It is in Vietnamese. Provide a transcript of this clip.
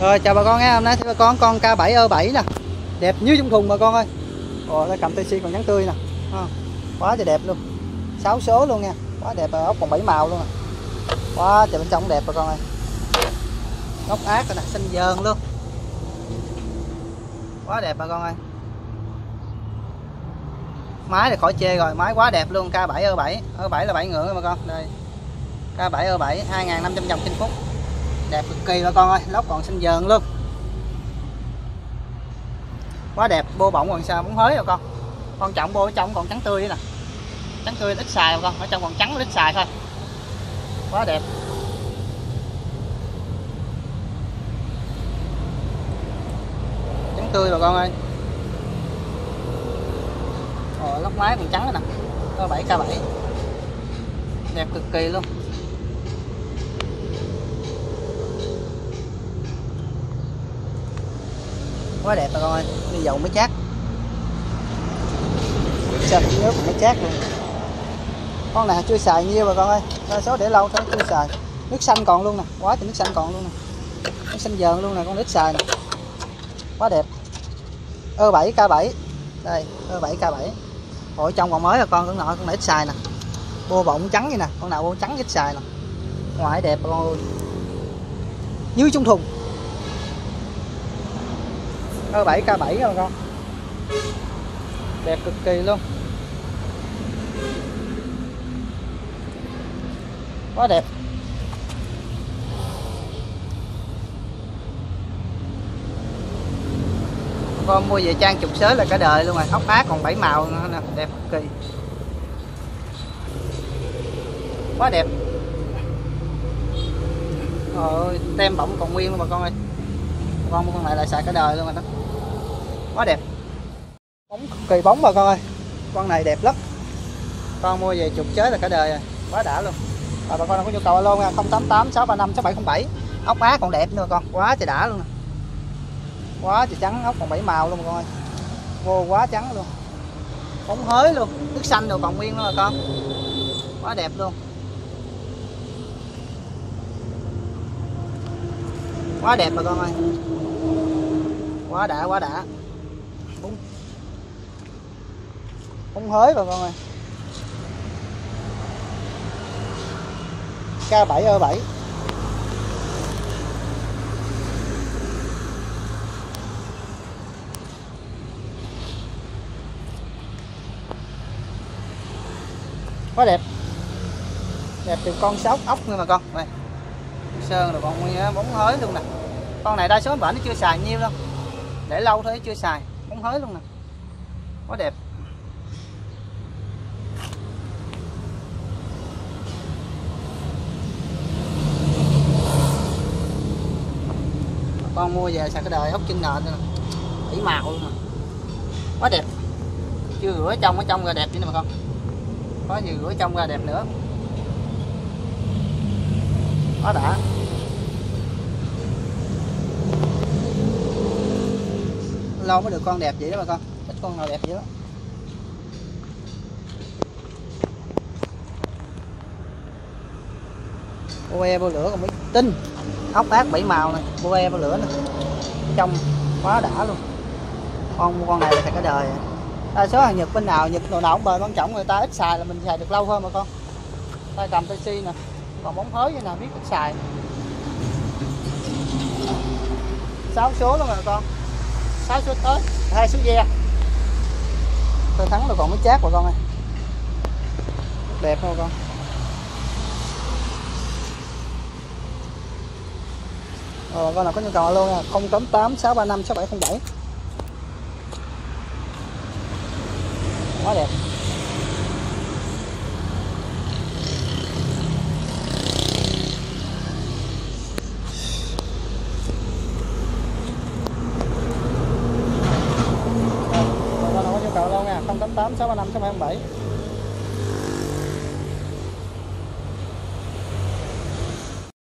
Rồi chào bà con nha, hôm nay thì bà con con K7 ơ 7 nè. Đẹp như trong thùng bà con ơi. Ồ, nó cầm TC còn nhắn tươi nè. Ha. Quá trời đẹp luôn. 6 số luôn nha. Quá đẹp, ốc còn 7 màu luôn nè. Quá trời bên trong đẹp bà con ơi. Ngóc ác rồi nè, xanh dờn luôn. Quá đẹp bà con ơi. Máy thì khỏi chê rồi, máy quá đẹp luôn. K7 ơ 7 ơ 7 là 7 ngưỡng rồi bà con. Đây. K7 ơ 7 2.500 vòng trên phút đẹp cực kỳ bà con ơi lóc còn xanh dờn luôn. Quá đẹp bô bọng còn sao muốn hới rồi con. Con trọng bô ở trong còn trắng tươi nè. Trắng tươi ít xài rồi con ở trong còn trắng ít xài thôi. Quá đẹp. Trắng tươi bà con ơi. Ồ, lóc máy còn trắng nè. Có 7 k 7 đẹp cực kỳ luôn. Quá đẹp bà con ơi. Đi dầu mới chát. Sạch nước mới chát luôn con này chưa xài nhiêu bà con ơi. Đa số để lâu thôi, chưa xài. Nước xanh còn luôn nè, quá thì nước xanh còn luôn nè. Nước xanh dờn luôn nè, con ít xài nè. Quá đẹp. Ơ 7 k 7 đây ơ 7 k 7 hội trong còn mới là con con nội con này ít xài nè. Bô bọng trắng vậy nè. Con nào bô trắng ít xài nè. Ngoài đẹp bà con ơi. Như trong thùng ơ 7 k 7 các con. Đẹp cực kỳ luôn. Quá đẹp. Con mua về trang trục sới là cả đời luôn rồi. Ốc ác còn bảy màu nữa nè. Đẹp cực kỳ. Quá đẹp. Rồi tem bọng còn nguyên luôn bà con ơi. Con con này lại xài cả đời luôn rồi đó quá đẹp. Bóng kỳ bóng bà con ơi con này đẹp lắm. Con mua về chục chế là cả đời rồi. Quá đã luôn. Và bà con nào có nhu cầu alo nha 088 635 6707 ốc á còn đẹp nữa con. Quá trời đã luôn nè. Quá trời trắng, ốc còn bảy màu luôn bà con ơi. Vô quá trắng luôn. Bóng hới luôn. Nước xanh rồi còn nguyên luôn bà con. Quá đẹp luôn. Quá đẹp bà con ơi. Quá đã quá đã bún. Bún hới bà con ơi. K 7 ơi 7 quá đẹp. Đẹp từ con sóc ốc nữa mà con. Này sơn rồi còn nguyên bóng hới luôn nè. Con này đa số bển nó chưa xài nhiêu đâu. Để lâu thôi chưa xài hới luôn nè. Quá đẹp. Con mua về xài cái đời ốc trên nền nè. Thủy màu luôn nè. Quá đẹp. Chưa rửa trong ở trong ra đẹp chứ nè bà con. Có gì rửa trong ra đẹp nữa. Quá đã. Lâu mới được con đẹp vậy đó bà con. Ít con nào đẹp vậy đó. Bô e bô lửa còn mới tinh. Ốc ác bảy màu này bô e bô lửa này, trong quá đã luôn. Con con này là cả đời. Đa số hàng nhật bên nào nhật đồ nào cũng bền quan trọng người ta ít xài là mình xài được lâu hơn mà con. Tay cầm tay si nè còn bóng hới như nào biết ít xài. Sáu số luôn rồi con. 6 số tới? Hai số ve tôi thắng rồi còn mới chát rồi con ơi. Đẹp không con? Ờ, con nào có nhu cầu luôn nha. 088 635 6707 quá đẹp Rồi, con nào có nhu cầu luôn nha 088 635 627